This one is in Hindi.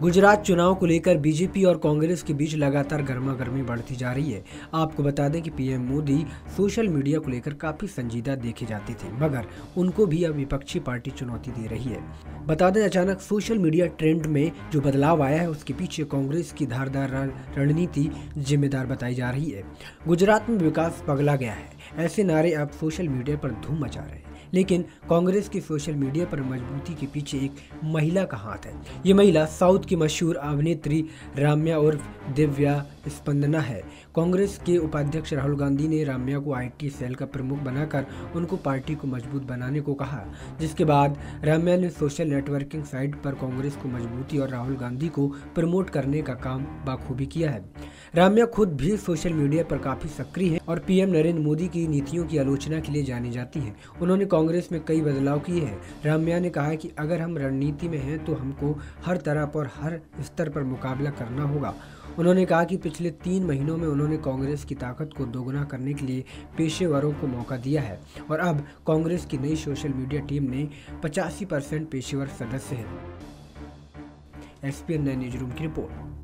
गुजरात चुनाव को लेकर बीजेपी और कांग्रेस के बीच लगातार गर्मा गर्मी बढ़ती जा रही है। आपको बता दें कि पीएम मोदी सोशल मीडिया को लेकर काफ़ी संजीदा देखे जाते थे, मगर उनको भी अब विपक्षी पार्टी चुनौती दे रही है। बता दें, अचानक सोशल मीडिया ट्रेंड में जो बदलाव आया है, उसके पीछे कांग्रेस की धारदार रणनीति जिम्मेदार बताई जा रही है। गुजरात में विकास पगला गया है। ऐसे नारे अब सोशल मीडिया पर धूम मचा रहे हैं। लेकिन कांग्रेस की सोशल मीडिया पर मजबूती के पीछे एक महिला का हाथ है। ये महिला साउथ की मशहूर अभिनेत्री राम्या और दिव्या स्पंदना है। कांग्रेस के उपाध्यक्ष राहुल गांधी ने राम्या को आईटी सेल का प्रमुख बनाकर उनको पार्टी को मज़बूत बनाने को कहा, जिसके बाद राम्या ने सोशल नेटवर्किंग साइट पर कांग्रेस को मजबूती और राहुल गांधी को प्रमोट करने का काम बाखूबी किया है। राम्या खुद भी सोशल मीडिया पर काफ़ी सक्रिय है और पीएम नरेंद्र मोदी की नीतियों की आलोचना के लिए जानी जाती हैं। उन्होंने कांग्रेस में कई बदलाव किए हैं। राम्या ने कहा कि अगर हम रणनीति में हैं तो हमको हर तरफ़ और हर स्तर पर मुकाबला करना होगा। उन्होंने कहा कि पिछले तीन महीनों में उन्होंने कांग्रेस की ताकत को दोगुना करने के लिए पेशेवरों को मौका दिया है और अब कांग्रेस की नई सोशल मीडिया टीम में पचासी परसेंट पेशेवर सदस्य हैं। एस पी न्यूज़ रूम की रिपोर्ट।